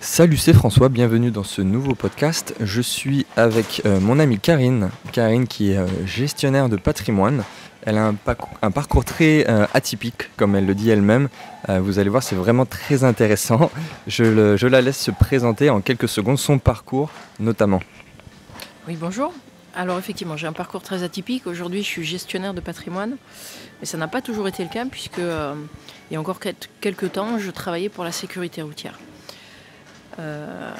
Salut, c'est François, bienvenue dans ce nouveau podcast. Je suis avec euh, mon amie Karine, Karine qui est euh, gestionnaire de patrimoine. Elle a un, parcours très euh, atypique, comme elle le dit elle-même. Vous allez voir, c'est vraiment très intéressant. Je, je la laisse se présenter en quelques secondes son parcours, notamment. Oui, bonjour. Alors effectivement, j'ai un parcours très atypique. Aujourd'hui, je suis gestionnaire de patrimoine, mais ça n'a pas toujours été le cas puisque il y a encore quel- quelques temps, je travaillais pour la sécurité routière. Euh,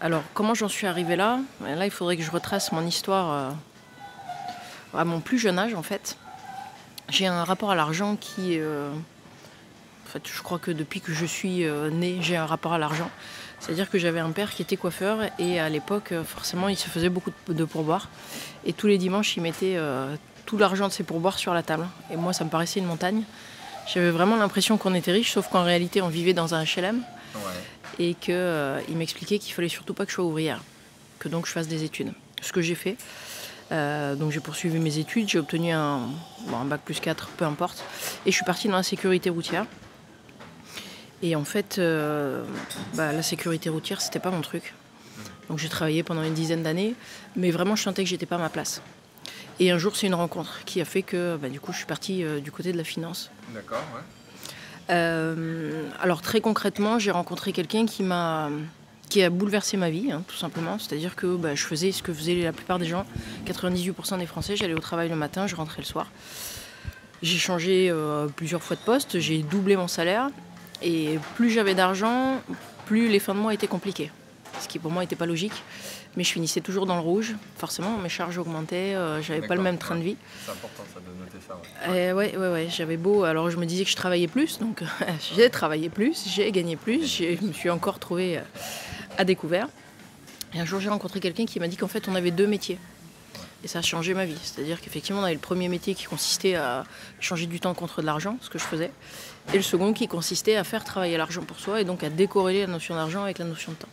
Alors, comment j'en suis arrivée là? Là, il faudrait que je retrace mon histoire euh, à mon plus jeune âge, en fait. J'ai un rapport à l'argent qui, euh, en fait, je crois que depuis que je suis née, j'ai un rapport à l'argent. C'est-à-dire que j'avais un père qui était coiffeur et à l'époque, forcément, il se faisait beaucoup de- pourboires. Et tous les dimanches, il mettait tout l'argent de ses pourboires sur la table. Et moi, ça me paraissait une montagne. J'avais vraiment l'impression qu'on était riche, sauf qu'en réalité, on vivait dans un HLM et qu'il m'expliquait qu'il fallait surtout pas que je sois ouvrière, que donc je fasse des études. Ce que j'ai fait. Euh, donc j'ai poursuivi mes études, j'ai obtenu un, bac plus 4, peu importe, et je suis partie dans la sécurité routière. Et en fait, euh, bah, la sécurité routière, c'était pas mon truc. Donc j'ai travaillé pendant une dizaine d'années, mais vraiment je sentais que j'étais pas à ma place. Et un jour, c'est une rencontre qui a fait que bah, du coup, je suis partie euh, du côté de la finance. D'accord, Euh, alors très concrètement, j'ai rencontré quelqu'un qui m'a qui a bouleversé ma vie, hein, tout simplement. C'est-à-dire que bah, je faisais ce que faisaient la plupart des gens. 98% des Français, j'allais au travail le matin, je rentrais le soir. J'ai changé euh, plusieurs fois de poste, j'ai doublé mon salaire. Et plus j'avais d'argent, plus les fins de mois étaient compliquées. Ce qui pour moi n'était pas logique. Mais je finissais toujours dans le rouge. Forcément, mes charges augmentaient, euh, j'avais pas le même train de vie. C'est important ça de noter ça. Ouais, ouais, ouais, j'avais beau. Alors je me disais que je travaillais plus, donc j'ai travaillé plus, j'ai gagné plus, je me suis encore trouvée euh, à découvert. Et un jour j'ai rencontré quelqu'un qui m'a dit qu'en fait on avait deux métiers. Et ça a changé ma vie. C'est-à-dire qu'effectivement on avait le premier métier qui consistait à changer du temps contre de l'argent, ce que je faisais. Et le second qui consistait à faire travailler l'argent pour soi et donc à décorréler la notion d'argent avec la notion de temps.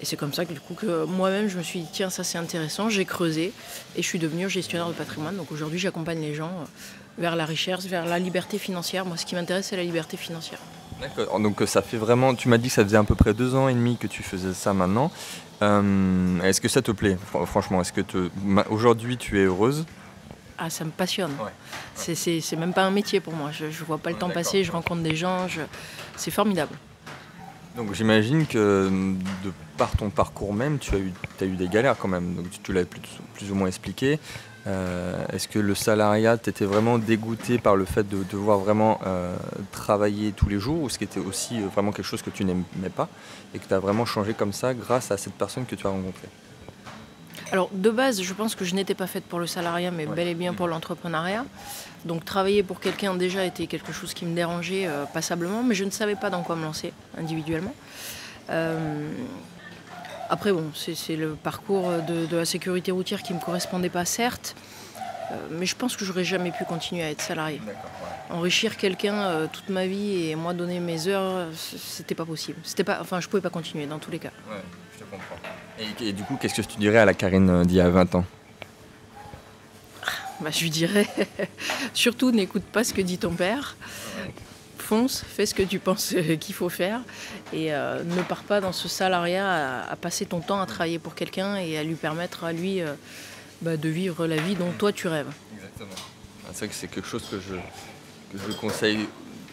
Et c'est comme ça que du coup que moi-même je me suis dit tiens ça c'est intéressant, j'ai creusé et je suis devenue gestionnaire de patrimoine. Donc aujourd'hui j'accompagne les gens euh, vers la richesse, vers la liberté financière. Moi ce qui m'intéresse c'est la liberté financière. D'accord, donc euh, ça fait vraiment, tu m'as dit que ça faisait à peu près deux ans et demi que tu faisais ça maintenant. Euh, est-ce que ça te plaît, fr- franchement Est-ce que te- aujourd'hui tu es heureuse? Ah ça me passionne. Ouais. C'est, c'est, c'est même pas un métier pour moi. Je, je vois pas le Ouais, temps passer, je rencontre des gens, je- c'est formidable. Donc j'imagine que de par ton parcours même, tu as eu, des galères quand même. Donc tu, tu l'as plus, ou moins expliqué. Euh, Est-ce que le salariat t'était vraiment dégoûté par le fait de devoir vraiment euh, travailler tous les jours ou ce qui était aussi euh, vraiment quelque chose que tu n'aimais pas et que tu as vraiment changé comme ça grâce à cette personne que tu as rencontrée? Alors de base, je pense que je n'étais pas faite pour le salariat, mais Ouais. bel et bien pour l'entrepreneuriat. Donc travailler pour quelqu'un déjà était quelque chose qui me dérangeait euh, passablement, mais je ne savais pas dans quoi me lancer individuellement. Euh, après bon, c'est le parcours de, de la sécurité routière qui me correspondait pas certes, euh, mais je pense que j'aurais jamais pu continuer à être salarié. Enrichir quelqu'un toute ma vie et moi donner mes heures, c'était pas possible. C'était pas, enfin, je pouvais pas continuer dans tous les cas. Ouais, je te comprends. Et, et du coup, qu'est-ce que tu dirais à la Karine euh, d'il y a 20 ans? Bah, je lui dirais surtout n'écoute pas ce que dit ton père. Fonce, fais ce que tu penses euh, qu'il faut faire et euh, ne pars pas dans ce salariat à, à passer ton temps à travailler pour quelqu'un et à lui permettre à lui euh, bah, de vivre la vie dont toi tu rêves. Exactement. Ah, C'est vrai que c'est quelque chose que je, que je conseille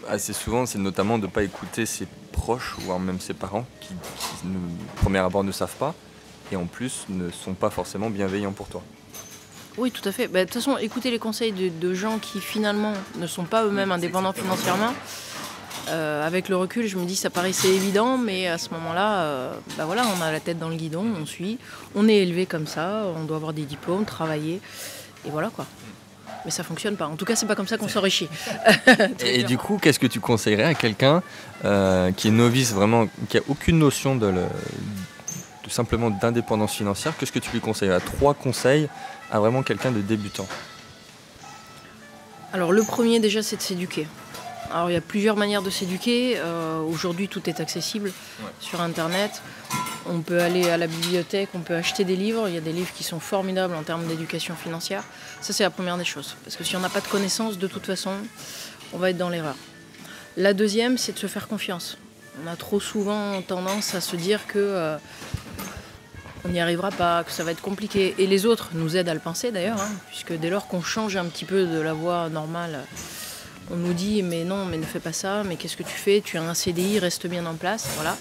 assez souvent, c'est notamment de ne pas écouter ses proches, voire même ses parents, qui, qui au premier abord ne savent pas, et en plus ne sont pas forcément bienveillants pour toi. Oui, tout à fait. Bah, De toute façon, écouter les conseils de, de gens qui finalement ne sont pas eux-mêmes indépendants financièrement. euh, avec le recul, je me dis ça paraissait évident, mais à ce moment-là, euh, bah voilà, on a la tête dans le guidon, on suit, on est élevé comme ça, on doit avoir des diplômes, travailler, et voilà quoi. Mais ça fonctionne pas. En tout cas, c'est pas comme ça qu'on s'enrichit. Et, et du coup, qu'est-ce que tu conseillerais à quelqu'un euh, qui est novice, vraiment, qui a aucune notion de, le- de simplement d'indépendance financière Qu'est-ce que tu lui conseillerais? Trois conseils à vraiment quelqu'un de débutant. Alors le premier déjà, c'est de s'éduquer. Alors il y a plusieurs manières de s'éduquer. Euh, Aujourd'hui, tout est accessible Ouais. sur Internet. On peut aller à la bibliothèque, on peut acheter des livres. Il y a des livres qui sont formidables en termes d'éducation financière. Ça, c'est la première des choses. Parce que si on n'a pas de connaissances, de toute façon, on va être dans l'erreur. La deuxième, c'est de se faire confiance. On a trop souvent tendance à se dire que euh, n'y arrivera pas, que ça va être compliqué. Et les autres nous aident à le penser d'ailleurs, hein, puisque dès lors qu'on change un petit peu de la voie normale, on nous dit mais non, mais ne fais pas ça, mais qu'est-ce que tu fais? Tu as un CDI, reste bien en place, voilà.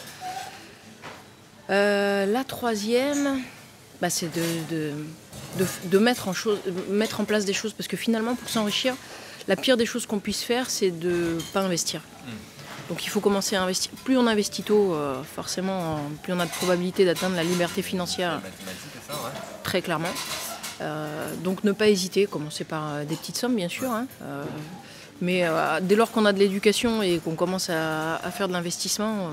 Euh, la troisième, bah, c'est de, de, mettre, en chose, mettre en place des choses, parce que finalement, pour s'enrichir, la pire des choses qu'on puisse faire, c'est de ne pas investir. Hmm. Donc il faut commencer à investir. Plus on investit tôt, euh, forcément, plus on a de probabilité d'atteindre la liberté financière. Très clairement. Euh, donc ne pas hésiter, commencer par des petites sommes bien sûr. Hein. mais dès lors qu'on a de l'éducation et qu'on commence à, faire de l'investissement,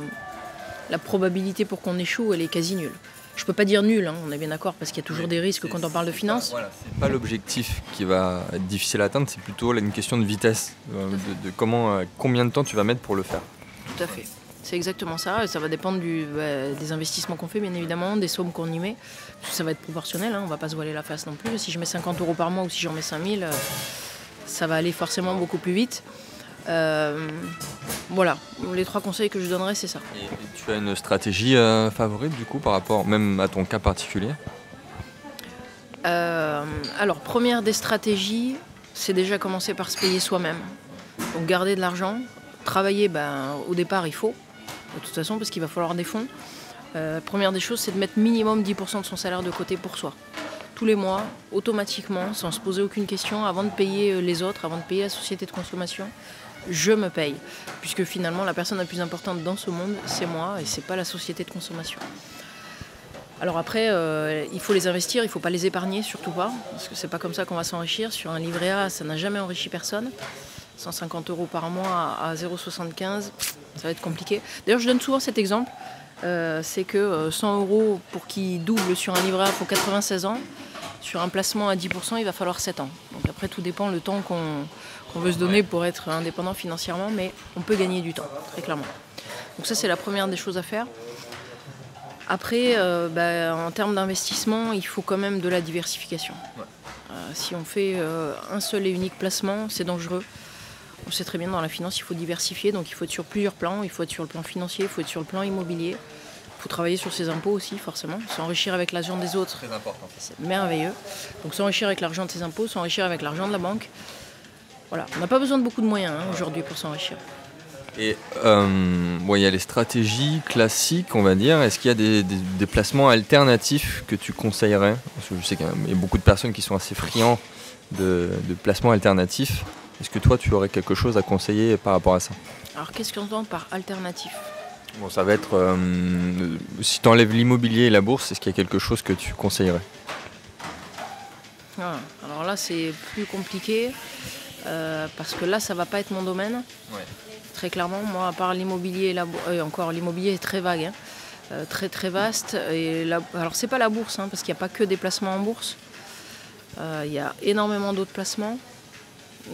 la probabilité pour qu'on échoue, elle est quasi nulle. Je ne peux pas dire nul, hein, on est bien d'accord, parce qu'il y a toujours des risques quand on parle de finances. Voilà, c'est pas l'objectif qui va être difficile à atteindre, c'est plutôt une question de vitesse, euh, de, comment, euh, combien de temps tu vas mettre pour le faire. Tout à fait. C'est exactement ça, ça va dépendre bah, des investissements qu'on fait, bien évidemment, des sommes qu'on y met. Ça va être proportionnel, hein, on ne va pas se voiler la face non plus. Si je mets 50 euros par mois ou si j'en mets 5000, euh, ça va aller forcément beaucoup plus vite. Euh, voilà, les trois conseils que je donnerais, c'est ça. Et, tu as une stratégie euh, favorite du coup par rapport même à ton cas particulier? Euh, Alors, première des stratégies, c'est déjà commencer par se payer soi-même. Donc garder de l'argent, travailler, ben, au départ il faut, de toute façon, parce qu'il va falloir des fonds. première des choses, c'est de mettre minimum 10% de son salaire de côté pour soi. Tous les mois, automatiquement, sans se poser aucune question, avant de payer les autres, avant de payer la société de consommation, je me paye. Puisque finalement, la personne la plus importante dans ce monde, c'est moi et c'est pas la société de consommation. Alors après, euh, il faut les investir, il ne faut pas les épargner, surtout pas, parce que c'est pas comme ça qu'on va s'enrichir. Sur un livret A, ça n'a jamais enrichi personne. 150 euros par mois à 0,75, ça va être compliqué. D'ailleurs, je donne souvent cet exemple. Euh, c'est que 100 euh, euros pour qui double sur un livret A, faut 96 ans. Sur un placement à 10%, il va falloir 7 ans. Donc après, tout dépend le temps qu'on veut se donner pour être indépendant financièrement, mais on peut gagner du temps, très clairement. Donc ça, c'est la première des choses à faire. Après, euh, bah, en termes d'investissement, il faut quand même de la diversification. Euh, si on fait euh, un seul et unique placement, c'est dangereux. On sait très bien dans la finance, il faut diversifier, donc il faut être sur plusieurs plans. Il faut être sur le plan financier, il faut être sur le plan immobilier. Il faut travailler sur ses impôts aussi, forcément. S'enrichir avec l'argent des autres, c'est merveilleux. Donc s'enrichir avec l'argent de ses impôts, s'enrichir avec l'argent de la banque. Voilà, on n'a pas besoin de beaucoup de moyens hein, aujourd'hui pour s'enrichir. Et euh, il y a les stratégies classiques, on va dire. Est-ce qu'il y a des, placements alternatifs que tu conseillerais? Parce que je sais qu'il y a beaucoup de personnes qui sont assez friands de, placements alternatifs. Est-ce que toi, tu aurais quelque chose à conseiller par rapport à ça? Alors, qu'est-ce qu'on entend par alternatif? Bon, ça va être. Euh, si tu enlèves l'immobilier et la bourse, est-ce qu'il y a quelque chose que tu conseillerais? Ah, Alors là, c'est plus compliqué. Euh, parce que là, ça va pas être mon domaine. Très clairement, moi, à part l'immobilier, euh, encore l'immobilier est très vague, hein. très très vaste. Et la... Alors c'est pas la bourse, hein, parce qu'il n'y a pas que des placements en bourse. Il y a énormément d'autres placements.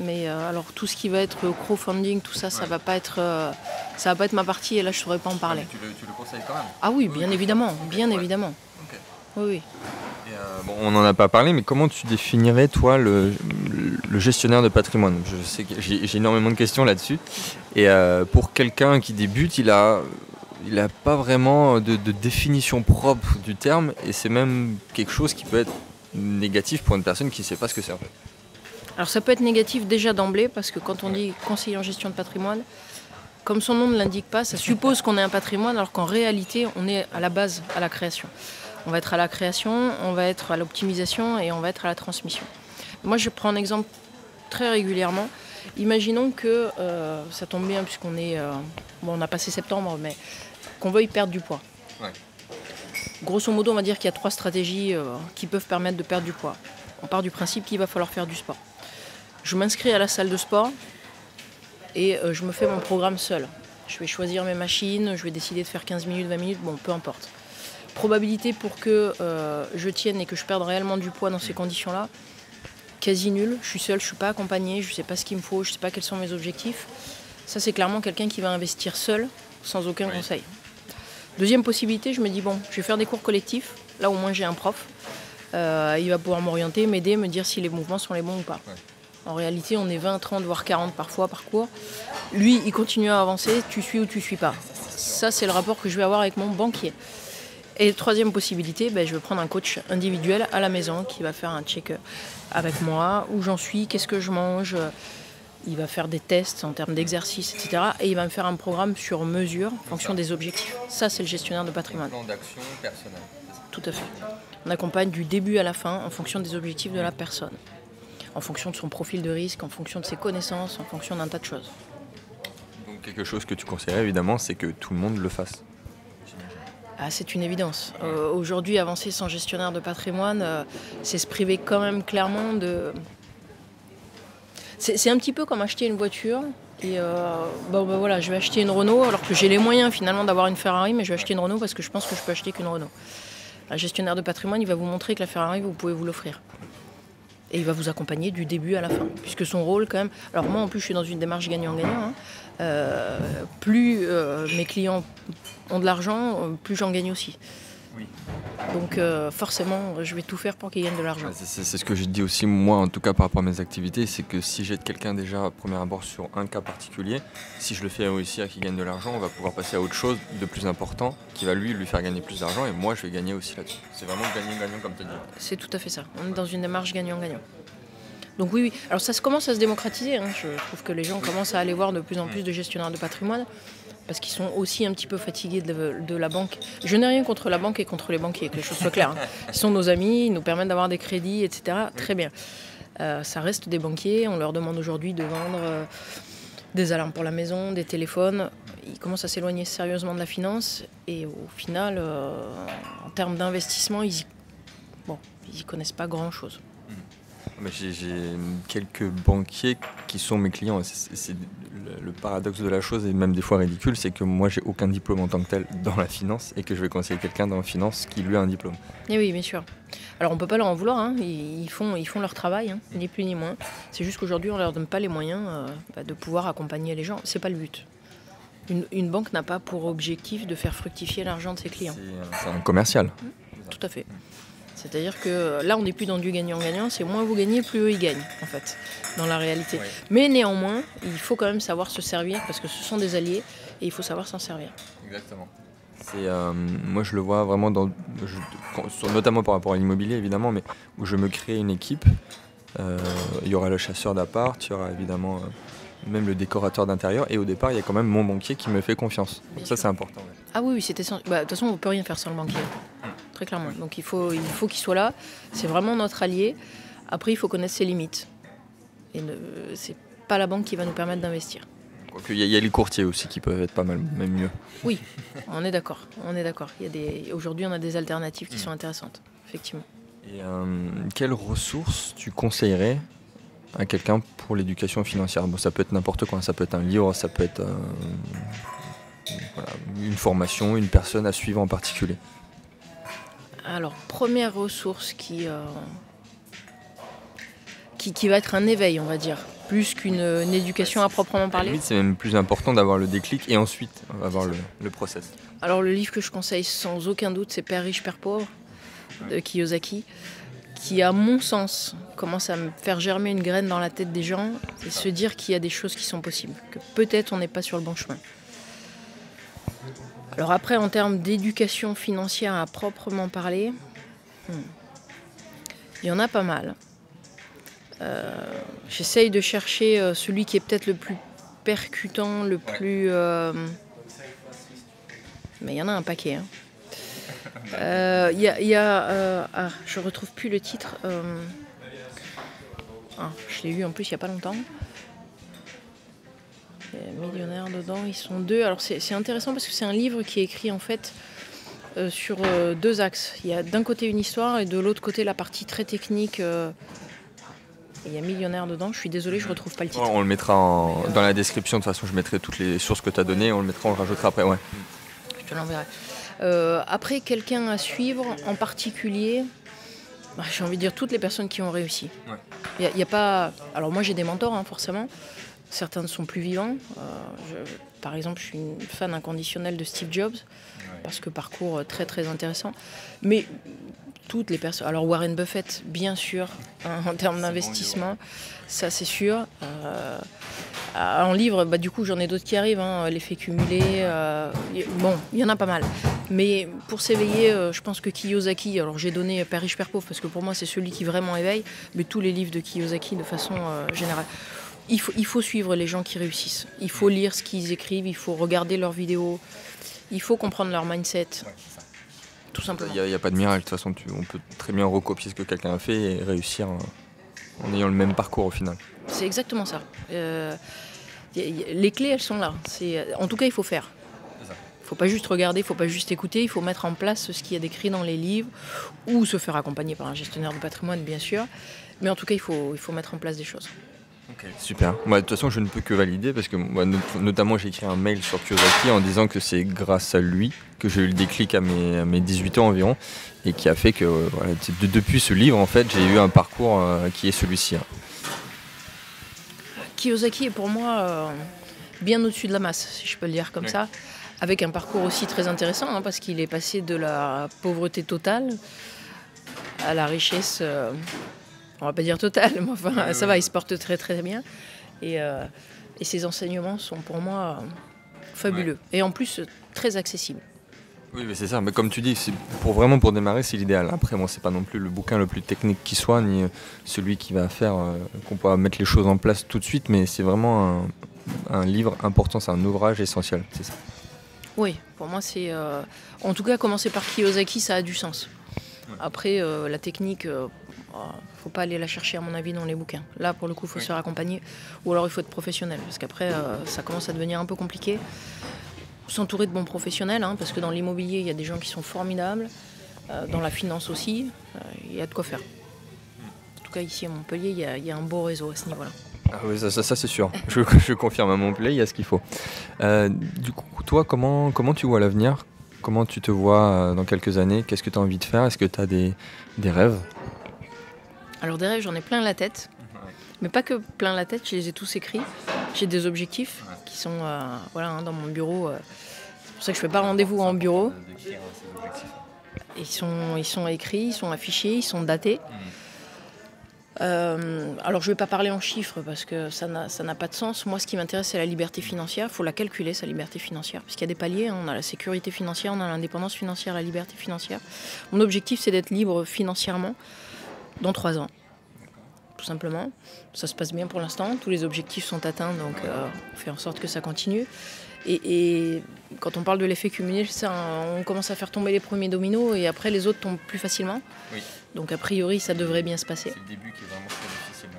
Mais alors tout ce qui va être crowdfunding, tout ça, ça va pas être, ça va pas être ma partie. Et là, je saurais pas en parler. tu, le, conseilles quand même Ah oui, bien évidemment, bien évidemment. Oui, oui. on n'en a pas parlé, mais comment tu définirais, toi, le, gestionnaire de patrimoine? Je sais que j'ai énormément de questions là-dessus. Et euh, pour quelqu'un qui débute, il a, il a pas vraiment de, définition propre du terme, et c'est même quelque chose qui peut être négatif pour une personne qui ne sait pas ce que c'est en fait. Alors ça peut être négatif déjà d'emblée, parce que quand on dit conseiller en gestion de patrimoine, comme son nom ne l'indique pas, ça suppose qu'on ait un patrimoine, alors qu'en réalité, on est à la base à la création. On va être à la création, on va être à l'optimisation et on va être à la transmission. Moi, je prends un exemple très régulièrement. Imaginons que euh, ça tombe bien puisqu'on est, euh, bon, on a passé septembre, mais qu'on veuille perdre du poids. Grosso modo, on va dire qu'il y a trois stratégies euh, qui peuvent permettre de perdre du poids. On part du principe qu'il va falloir faire du sport. Je m'inscris à la salle de sport et je me fais mon programme seul. Je vais choisir mes machines, je vais décider de faire 15 minutes, 20 minutes, bon, peu importe probabilité pour que euh, je tienne et que je perde réellement du poids dans ces conditions-là, quasi nulle. Je suis seule, je ne suis pas accompagnée, je ne sais pas ce qu'il me faut, je ne sais pas quels sont mes objectifs. Ça, c'est clairement quelqu'un qui va investir seul, sans aucun conseil. Deuxième possibilité, je me dis, bon, je vais faire des cours collectifs. Là, au moins, j'ai un prof. Euh, il va pouvoir m'orienter, m'aider, me dire si les mouvements sont les bons ou pas. En réalité, on est 20, 30, voire 40 parfois par cours. Lui, il continue à avancer, tu suis ou tu suis pas. Ça, c'est le rapport que je vais avoir avec mon banquier. Et troisième possibilité, ben, je vais prendre un coach individuel à la maison qui va faire un check avec moi, où j'en suis, qu'est-ce que je mange. Il va faire des tests en termes d'exercice, etc. Et il va me faire un programme sur mesure en fonction des objectifs. Ça, c'est le gestionnaire de patrimoine. plan d'action personnel. Tout à fait. On accompagne du début à la fin en fonction des objectifs de la personne, en fonction de son profil de risque, en fonction de ses connaissances, en fonction d'un tas de choses. Donc quelque chose que tu conseillerais évidemment, c'est que tout le monde le fasse. Ah, c'est une évidence. Euh, aujourd'hui, avancer sans gestionnaire de patrimoine, euh, c'est se priver quand même clairement de... C'est un petit peu comme acheter une voiture. Et euh, bon, bah voilà, je vais acheter une Renault alors que j'ai les moyens finalement d'avoir une Ferrari, mais je vais acheter une Renault parce que je pense que je peux acheter qu'une Renault. Un gestionnaire de patrimoine, il va vous montrer que la Ferrari, vous pouvez vous l'offrir. Et il va vous accompagner du début à la fin. Puisque son rôle, quand même. Alors, moi, en plus, je suis dans une démarche gagnant-gagnant. hein. Euh, plus euh, mes clients ont de l'argent, euh, plus j'en gagne aussi. Oui. Donc, euh, forcément, je vais tout faire pour qu'ils gagnent de l'argent. Ouais, c'est- ce que j'ai dit aussi moi en tout cas par rapport à mes activités, c'est que si j'aide quelqu'un déjà à premier abord sur un cas particulier, si je le fais réussir qu'il gagne de l'argent, on va pouvoir passer à autre chose de plus important qui va lui lui faire gagner plus d'argent et moi je vais gagner aussi là-dessus. C'est vraiment gagnant-gagnant comme tu as dit. C'est tout à fait ça. On est dans une démarche gagnant-gagnant. Donc oui, oui. Alors ça se commence à se démocratiser. hein. Je trouve que les gens commencent à aller voir de plus en plus de gestionnaires de patrimoine parce qu'ils sont aussi un petit peu fatigués de, de la banque. Je n'ai rien contre la banque et contre les banquiers, que les choses soient claires. hein. Ils sont nos amis, ils nous permettent d'avoir des crédits, etc. Très bien. Euh, ça reste des banquiers. On leur demande aujourd'hui de vendre euh, des alarmes pour la maison, des téléphones. Ils commencent à s'éloigner sérieusement de la finance et au final, euh, en termes d'investissement, ils y Bon, ils y connaissent pas grand-chose. J'ai quelques banquiers qui sont mes clients. C'est le, paradoxe de la chose et même des fois ridicule, c'est que moi j'ai aucun diplôme en tant que tel dans la finance et que je vais conseiller quelqu'un dans la finance qui lui a un diplôme. Et oui, bien sûr. Alors on peut pas leur en vouloir, hein. ils, font, ils font leur travail, hein, ni plus ni moins. C'est juste qu'aujourd'hui on leur donne pas les moyens euh, bah, de pouvoir accompagner les gens. C'est pas le but. Une, une banque n'a pas pour objectif de faire fructifier l'argent de ses clients. C'est un commercial. Tout à fait. C'est-à-dire que euh, là, on n'est plus dans du gagnant-gagnant, c'est moins vous gagnez, plus eux ils gagnent, en fait, dans la réalité. Mais néanmoins, il faut quand même savoir se servir parce que ce sont des alliés et il faut savoir s'en servir. Exactement. C'est, euh, moi, je le vois vraiment dans, je- quand- sur- notamment par rapport à l'immobilier, évidemment, mais où je me crée une équipe. Euh, Il y aura le chasseur d'appart, il y aura évidemment euh, même le décorateur d'intérieur, et au départ, il y a quand même mon banquier qui me fait confiance. Bien Ça, c'est important. ouais. Ah oui, oui, c'est essentiel. Bah, De toute façon, on ne peut rien faire sans le banquier. Très clairement. Donc il faut il faut qu'il soit là. C'est vraiment notre allié. Après, il faut connaître ses limites. Et c'est pas la banque qui va nous permettre d'investir. Il y, a- il y a les courtiers aussi qui peuvent être pas mal, même mieux. Oui, on est d'accord. On est d'accord. Aujourd'hui, on a des alternatives qui sont intéressantes. Effectivement. Et euh, quelles ressources tu conseillerais à quelqu'un pour l'éducation financière? Bon, ça peut être n'importe quoi, ça peut être un livre, ça peut être euh, voilà, une formation, une personne à suivre en particulier. Alors, première ressource qui, euh, qui, qui va être un éveil, on va dire, plus qu'une une éducation à proprement À parler. limite, c'est même plus important d'avoir le déclic et ensuite avoir le, le process. Alors le livre que je conseille sans aucun doute, c'est Père riche, Père pauvre de Kiyosaki, qui à mon sens commence à me faire germer une graine dans la tête des gens et se dire qu'il y a des choses qui sont possibles, que peut-être on n'est pas sur le bon chemin. Alors après, en termes d'éducation financière à proprement parler, hmm, il y en a pas mal. Euh, J'essaye de chercher euh, celui qui est peut-être le plus percutant, le plus... euh, mais il y en a un paquet. hein. Euh, Il y a. il y a, ah, je retrouve plus le titre. ah, je l'ai lu en plus il n'y a pas longtemps. Il y a Millionnaire dedans, ils sont deux. Alors c'est intéressant parce que c'est un livre qui est écrit en fait euh, sur euh, deux axes. Il y a d'un côté une histoire et de l'autre côté la partie très technique. euh, et il y a Millionnaire dedans. Je suis désolée, je retrouve pas le titre. On le mettra en- dans la description, de toute façon je mettrai toutes les sources que tu as données, on le mettra, on le rajoutera après. Ouais. Je te l'enverrai. Après, quelqu'un à suivre en particulier, bah, j'ai envie de dire toutes les personnes qui ont réussi. Ouais. Il a, pas. Alors moi j'ai des mentors hein, forcément. Certains ne sont plus vivants. Euh, je- Par exemple, je suis une fan inconditionnelle de Steve Jobs parce que parcours euh, très très intéressant. Mais toutes les personnes. Alors Warren Buffett, bien sûr, hein, en termes d'investissement, ça c'est sûr. Euh, en livre, bah, du coup, j'en ai d'autres qui arrivent, hein, l'effet cumulé. Euh, bon, il y en a pas mal. Mais pour s'éveiller, euh, je pense que Kiyosaki, alors j'ai donné Père riche, Père pauvre, parce que pour moi c'est celui qui vraiment éveille, mais tous les livres de Kiyosaki de façon générale. Il faut, il faut suivre les gens qui réussissent. Il faut lire ce qu'ils écrivent, il faut regarder leurs vidéos, il faut comprendre leur mindset. Tout simplement. Il n'y a, pas de miracle, de toute façon, on peut très bien recopier ce que quelqu'un a fait et réussir en ayant le même parcours au final. C'est exactement ça. Euh, les clés, elles sont là. En tout cas, il faut faire. Il ne faut pas juste regarder, il ne faut pas juste écouter, il faut mettre en place ce qu'il y a décrit dans les livres ou se faire accompagner par un gestionnaire de patrimoine, bien sûr. Mais en tout cas, il faut, il faut mettre en place des choses. Super. Moi, de toute façon, je ne peux que valider parce que moi, notamment, j'ai écrit un mail sur Kiyosaki en disant que c'est grâce à lui que j'ai eu le déclic à mes, mes, 18 ans environ et qui a fait que depuis ce livre, en fait, j'ai eu un parcours euh, qui est celui-ci. Hein. Kiyosaki est pour moi euh, bien au-dessus de la masse, si je peux le dire comme ça, avec un parcours aussi très intéressant, hein, parce qu'il est passé de la pauvreté totale à la richesse, euh, on va pas dire totale, mais enfin ça va, il se porte très très bien. Et, euh, et ses enseignements sont pour moi fabuleux, et en plus très accessibles. Oui, mais c'est ça. Mais comme tu dis, pour vraiment pour démarrer, c'est l'idéal. Après, moi, c'est pas non plus le bouquin le plus technique qui soit, ni euh, celui qui va faire euh, qu'on pourra mettre les choses en place tout de suite. Mais c'est vraiment un, livre important, c'est un ouvrage essentiel. C'est ça. Oui, pour moi, c'est euh, en tout cas commencer par Kiyosaki, ça a du sens. Après, la technique, oh, faut pas aller la chercher à mon avis dans les bouquins. Là, pour le coup, il faut se faire accompagner, ou alors il faut être professionnel, parce qu'après, ça commence à devenir un peu compliqué s'entourer de bons professionnels, hein, parce que dans l'immobilier, il y a des gens qui sont formidables, euh, dans la finance aussi, euh, il y a de quoi faire. En tout cas, ici à Montpellier, il y a, un beau réseau à ce niveau-là. Ah oui, ça, c'est sûr. je, confirme, à Montpellier, il y a ce qu'il faut. Euh, du coup, toi, comment, comment tu vois l'avenir Comment tu te vois dans quelques années? Qu'est-ce que tu as envie de faire? Est-ce que tu as des, des rêves? Alors, des rêves, j'en ai plein la tête. Mais pas que plein la tête, je les ai tous écrits. J'ai des objectifs qui sont voilà, hein, dans mon bureau pour ça que je ne fais pas rendez-vous en bureau. Ils sont, ils sont écrits, ils sont affichés, ils sont datés. Euh, alors je ne vais pas parler en chiffres parce que ça n'a pas de sens. Moi ce qui m'intéresse c'est la liberté financière. Il faut la calculer sa liberté financière. Parce qu'il y a des paliers, hein. on a la sécurité financière, on a l'indépendance financière, la liberté financière. Mon objectif c'est d'être libre financièrement dans trois ans. Tout simplement. Ça se passe bien pour l'instant. Tous les objectifs sont atteints donc euh, on fait en sorte que ça continue. Et, quand on parle de l'effet cumulé, ça, on commence à faire tomber les premiers dominos et après les autres tombent plus facilement. Donc a priori, ça devrait bien se passer. C'est le début qui est vraiment très difficile.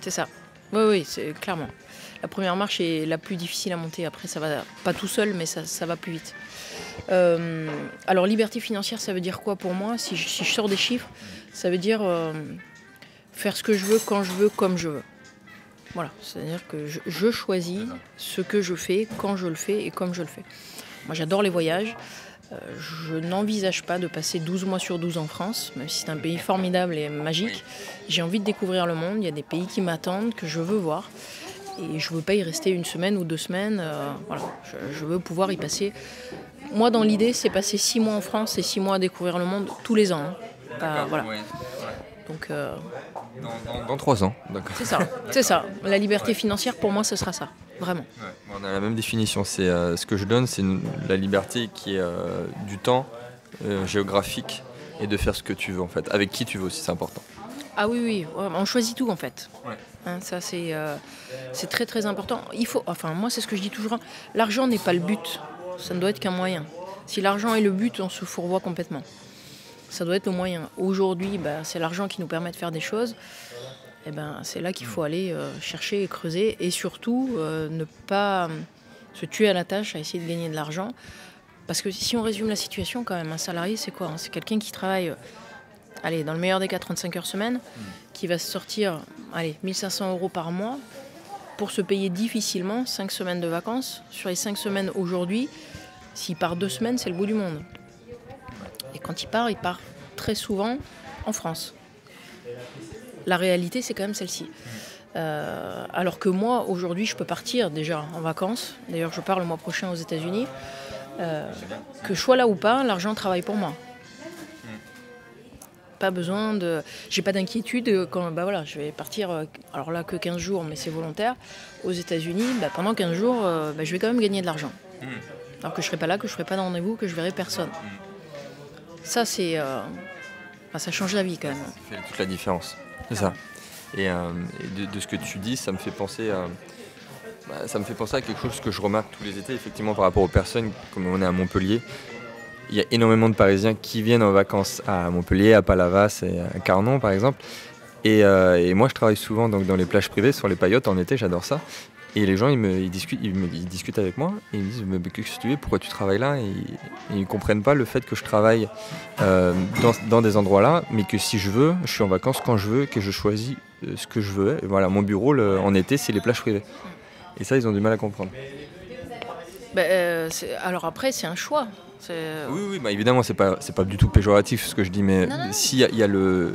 C'est ça. Oui, oui, c'est clairement. La première marche est la plus difficile à monter. Après, ça va pas tout seul, mais ça, va plus vite. Euh, alors, liberté financière, ça veut dire quoi pour moi? Si je, sors des chiffres, ça veut dire euh, faire ce que je veux, quand je veux, comme je veux. Voilà, c'est-à-dire que je, choisis ce que je fais, quand je le fais et comme je le fais. Moi j'adore les voyages. Euh, je n'envisage pas de passer 12 mois sur 12 en France, même si c'est un pays formidable et magique. J'ai envie de découvrir le monde, il y a des pays qui m'attendent, que je veux voir. Et je ne veux pas y rester une semaine ou deux semaines. Euh, voilà, je, veux pouvoir y passer. Moi, dans l'idée, c'est passer 6 mois en France et 6 mois à découvrir le monde tous les ans. Hein. voilà. Donc, euh, dans, trois ans. C'est ça, c'est ça. La liberté financière, pour moi, ce sera ça, vraiment. On a la même définition. C'est euh, ce que je donne, c'est la liberté qui est euh, du temps géographique et de faire ce que tu veux en fait, avec qui tu veux aussi, c'est important. Ah oui, oui, on choisit tout en fait. Hein, ça c'est c'est très très important. Il faut, enfin moi c'est ce que je dis toujours. Hein. L'argent n'est pas le but, ça ne doit être qu'un moyen. Si l'argent est le but, on se fourvoie complètement ça doit être le moyen. Aujourd'hui, bah, c'est l'argent qui nous permet de faire des choses. Et eh ben, c'est là qu'il faut aller euh, chercher et creuser et surtout euh, ne pas euh, se tuer à la tâche à essayer de gagner de l'argent. Parce que si on résume la situation, quand même, un salarié, c'est quoi hein? C'est quelqu'un qui travaille, allez, dans le meilleur des cas, 35 heures semaine, qui va se sortir, allez, 1500 euros par mois pour se payer difficilement 5 semaines de vacances. Sur les 5 semaines aujourd'hui, s'il part 2 semaines, c'est le bout du monde. Et quand il part, il part très souvent en France. La réalité, c'est quand même celle-ci. Euh, alors que moi, aujourd'hui, je peux partir déjà en vacances. D'ailleurs, je pars le mois prochain aux États-Unis. Euh, que je sois là ou pas, l'argent travaille pour moi. Pas besoin de. J'ai pas d'inquiétude quand bah voilà, je vais partir, euh, alors là que 15 jours, mais c'est volontaire, aux États-Unis. Bah, pendant 15 jours, bah, je vais quand même gagner de l'argent. Hmm. Alors que je serai pas là, que je ferai pas de rendez-vous, que je verrai personne. Ça, c'est. Euh, ça change la vie quand même. Ça fait toute la différence. C'est ça. Et, de, ce que tu dis, ça me fait penser à. Bah, ça me fait penser à quelque chose que je remarque tous les étés, effectivement, par rapport aux personnes, comme on est à Montpellier, il y a énormément de Parisiens qui viennent en vacances à Montpellier, à Palavas et à Carnon par exemple. Euh, et, moi je travaille souvent donc, dans les plages privées, sur les paillotes en été, j'adore ça. Et les gens ils, me, discutent, ils, me, discutent avec moi et ils me disent mais qu'est-ce que tu fais, pourquoi tu travailles là? Et, ils ne comprennent pas le fait que je travaille euh, dans, des endroits là, mais que si je veux, je suis en vacances quand je veux, que je choisis euh, ce que je veux. Et voilà, mon bureau en été c'est les plages privées. Et ça ils ont du mal à comprendre. Ben, alors après c'est un choix. Euh, oui, oui, bah évidemment, c'est pas, c'est pas du tout péjoratif ce que je dis, mais s'il y, a le,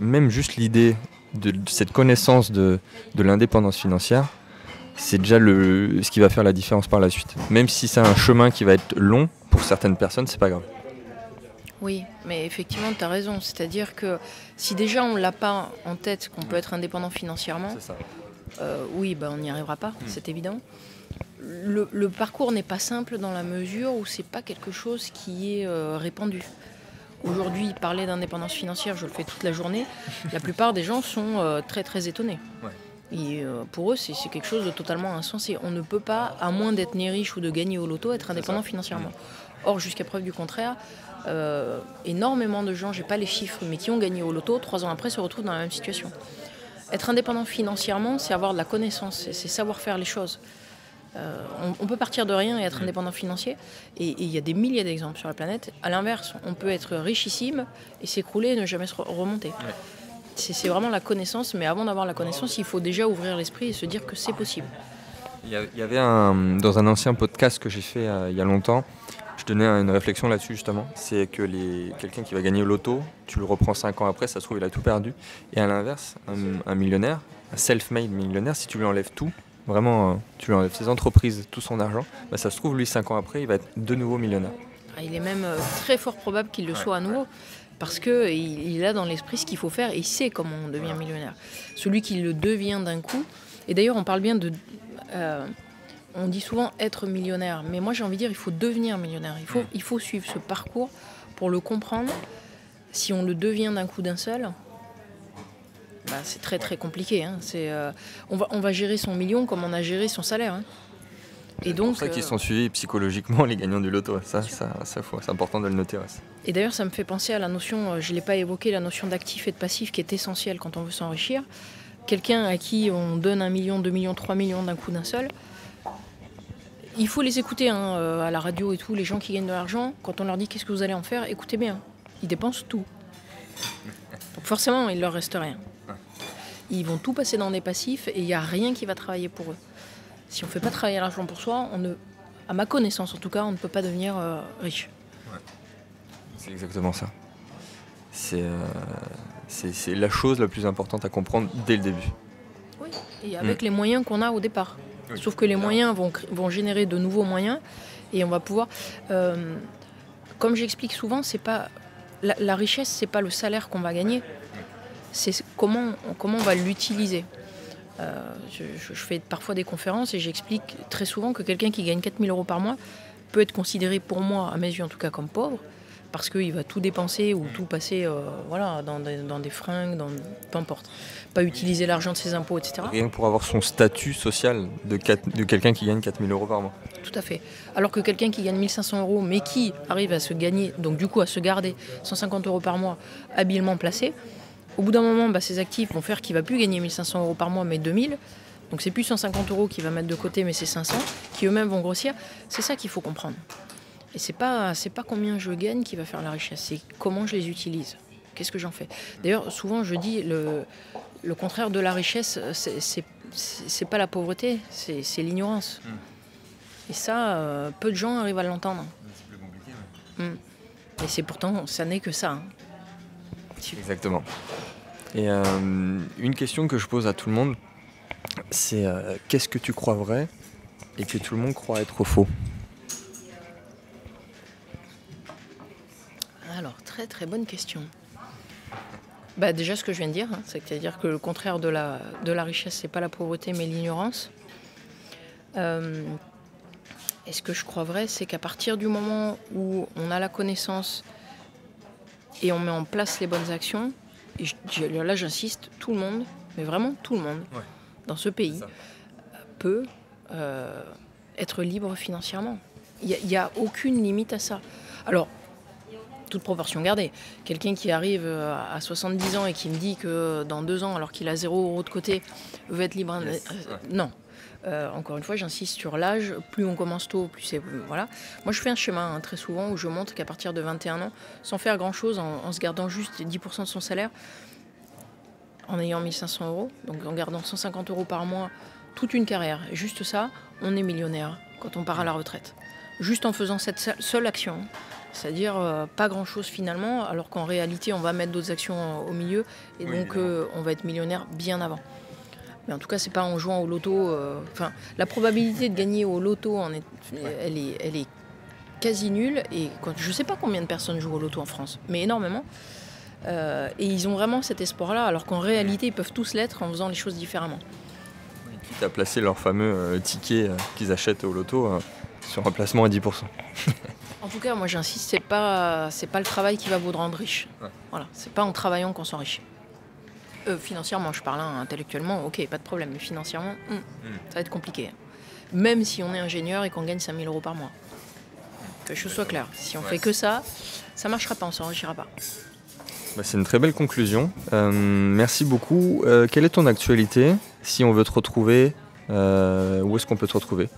même juste l'idée de, cette connaissance de, de l'indépendance financière, c'est déjà le, ce qui va faire la différence par la suite. Même si c'est un chemin qui va être long pour certaines personnes, c'est pas grave. Oui, mais effectivement, tu as raison. C'est-à-dire que si déjà on l'a pas en tête qu'on peut être indépendant financièrement, euh, oui, bah, on n'y arrivera pas, hmm. c'est évident le, parcours n'est pas simple dans la mesure où c'est pas quelque chose qui est euh, répandu. Aujourd'hui, parler d'indépendance financière, je le fais toute la journée. La plupart des gens sont euh, très très étonnés. Et euh, pour eux, c'est quelque chose de totalement insensé. On ne peut pas, à moins d'être né riche ou de gagner au loto, être indépendant financièrement. Or, jusqu'à preuve du contraire, énormément de gens, j'ai pas les chiffres, mais qui ont gagné au loto, trois ans après se retrouvent dans la même situation. Être indépendant financièrement, c'est avoir de la connaissance, c'est savoir faire les choses. Euh, on, peut partir de rien et être indépendant financier. Et il y a des milliers d'exemples sur la planète. À l'inverse, on peut être richissime et s'écrouler et ne jamais se remonter. C'est vraiment la connaissance, mais avant d'avoir la connaissance, il faut déjà ouvrir l'esprit et se dire que c'est possible. Il y avait un, dans un ancien podcast que j'ai fait euh, il y a longtemps, je donnais une réflexion là-dessus justement. C'est que quelqu'un qui va gagner au loto, tu le reprends 5 ans après, ça se trouve il a tout perdu. Et à l'inverse, un, un millionnaire, un self-made millionnaire, si tu lui enlèves tout, Vraiment, euh, tu lui enlèves ses entreprises, tout son argent, bah, ça se trouve, lui, 5 ans après, il va être de nouveau millionnaire. Ah, il est même euh, très fort probable qu'il le soit à nouveau. Parce qu'il il a dans l'esprit ce qu'il faut faire et il sait comment on devient millionnaire. Celui qui le devient d'un coup, et d'ailleurs on parle bien de... Euh, on dit souvent être millionnaire, mais moi j'ai envie de dire il faut devenir millionnaire. Il faut, il faut suivre ce parcours pour le comprendre. Si on le devient d'un coup d'un seul, bah, c'est très très compliqué. Hein. Euh, on, va, on va gérer son million comme on a géré son salaire. Hein. Et donc, c'est pour ça qu'ils euh, sont suivis psychologiquement les gagnants du loto. Ça, ça, ça c'est important de le noter. Et d'ailleurs, ça me fait penser à la notion, euh, je ne l'ai pas évoqué, la notion d'actif et de passif qui est essentielle quand on veut s'enrichir. Quelqu'un à qui on donne un million, deux millions, trois millions d'un coup d'un seul, il faut les écouter hein, à la radio et tout, les gens qui gagnent de l'argent. Quand on leur dit qu'est-ce que vous allez en faire, écoutez bien. Ils dépensent tout. Donc forcément, il leur reste rien ils vont tout passer dans des passifs et il n'y a rien qui va travailler pour eux. Si on ne fait pas travailler l'argent pour soi, on ne, à ma connaissance en tout cas, on ne peut pas devenir euh, riche. C'est exactement ça. Euh, c'est la chose la plus importante à comprendre dès le début. Oui, et avec mm. les moyens qu'on a au départ. Sauf que les moyens vont, vont générer de nouveaux moyens et on va pouvoir. Euh, comme j'explique souvent, c'est pas la, la richesse, c'est pas le salaire qu'on va gagner, c'est comment, comment on va l'utiliser. Euh, je, fais parfois des conférences et j'explique très souvent que quelqu'un qui gagne 4000 euros par mois peut être considéré pour moi, à mes yeux en tout cas, comme pauvre, parce qu'il va tout dépenser ou tout passer euh, voilà, dans, des, dans des fringues, dans, peu importe. Pas utiliser l'argent de ses impôts, etc. Rien pour avoir son statut social de, de quelqu'un qui gagne 4000 euros par mois. Tout à fait. Alors que quelqu'un qui gagne 1500 euros, mais qui arrive à se gagner, donc du coup à se garder 150 euros par mois habilement placé, au bout d'un moment, bah, ces actifs vont faire qu'il va plus gagner 1500 euros par mois, mais 2000. Donc c'est plus 150 euros qu'il va mettre de côté, mais c'est 500, qui eux-mêmes vont grossir. C'est ça qu'il faut comprendre. Et c'est pas c'est pas combien je gagne qui va faire la richesse, c'est comment je les utilise. Qu'est-ce que j'en fais? D'ailleurs, souvent je dis le, le contraire de la richesse, c'est pas la pauvreté, c'est l'ignorance. Hmm. Et ça, euh, peu de gens arrivent à l'entendre. C'est plus compliqué. Hmm. Et c'est pourtant, ça n'est que ça. Hein. Exactement. Et euh, une question que je pose à tout le monde, c'est euh, qu'est-ce que tu crois vrai et que tout le monde croit être faux? Alors, très très bonne question. bah Déjà, ce que je viens de dire, hein, c'est-à-dire que le contraire de la, de la richesse, c'est pas la pauvreté, mais l'ignorance. Euh, et ce que je crois vrai, c'est qu'à partir du moment où on a la connaissance et on met en place les bonnes actions, et là j'insiste, tout le monde, mais vraiment tout le monde, dans ce pays, peut euh, être libre financièrement. Il n'y a, aucune limite à ça. Alors, toute proportion gardée. Quelqu'un qui arrive euh, à 70 ans et qui me dit que dans deux ans, alors qu'il a zéro euro de côté, veut être libre. Euh, non. Euh, encore une fois, j'insiste sur l'âge. Plus on commence tôt, plus c'est. Voilà. Moi, je fais un schéma hein, très souvent où je montre qu'à partir de 21 ans, sans faire grand chose, en, se gardant juste 10% de son salaire, en ayant 1500 euros, donc en gardant 150 euros par mois, toute une carrière, juste ça, on est millionnaire quand on part à la retraite. Juste en faisant cette seule action. C'est-à-dire euh, pas grand-chose finalement, alors qu'en réalité on va mettre d'autres actions euh, au milieu et donc euh, on va être millionnaire bien avant. Mais en tout cas, c'est pas en jouant au loto. Enfin, la probabilité de gagner au loto, en est, elle, est, elle est quasi nulle. Et quand, je sais pas combien de personnes jouent au loto en France, mais énormément. et ils ont vraiment cet espoir-là, alors qu'en réalité, ils peuvent tous l'être en faisant les choses différemment. Quitte à placer leur fameux ticket qu'ils achètent au loto sur un placement à 10%. En tout cas, moi j'insiste, c'est pas c'est pas le travail qui va vous rendre riche. Voilà, c'est pas en travaillant qu'on s'enrichit. Euh, financièrement, je parle hein, intellectuellement, ok, pas de problème, mais financièrement, hmm, hmm. ça va être compliqué. Même si on est ingénieur et qu'on gagne 5000 euros par mois. Que les choses soient claires. Si on fait que ça, ça marchera pas, on s'enrichira pas. Bah, c'est une très belle conclusion. Euh, merci beaucoup. Euh, quelle est ton actualité Si on veut te retrouver, où est-ce qu'on peut te retrouver?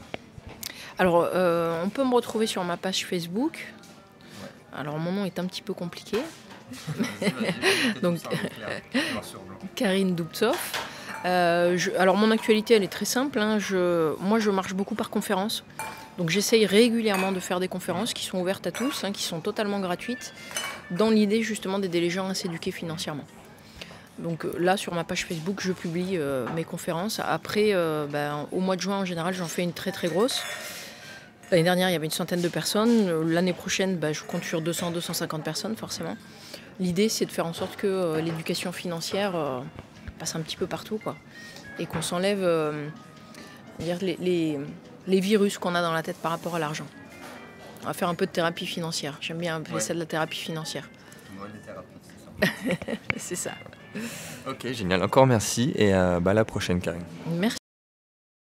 Alors, on peut me retrouver sur ma page Facebook. Alors, mon nom est un petit peu compliqué. Donc, Karine Dubtsov. Euh, alors, mon actualité, elle est très simple. Hein. moi, je marche beaucoup par conférence. Donc, j'essaye régulièrement de faire des conférences qui sont ouvertes à tous, hein, qui sont totalement gratuites, dans l'idée justement d'aider les gens à s'éduquer financièrement. Donc euh, là, sur ma page Facebook, je publie mes conférences. Après, ben, au mois de juin, en général, j'en fais une très très grosse. L'année dernière, il y avait une centaine de personnes. L'année prochaine, bah, je compte sur 200-250 personnes, forcément. L'idée, c'est de faire en sorte que euh, l'éducation financière euh, passe un petit peu partout, quoi. Et qu'on s'enlève euh, les, les, virus qu'on a dans la tête par rapport à l'argent. On va faire un peu de thérapie financière. J'aime bien appeler ça de la thérapie financière. c'est ça. Ok, génial. Encore merci et bah, à la prochaine, Karine. Merci.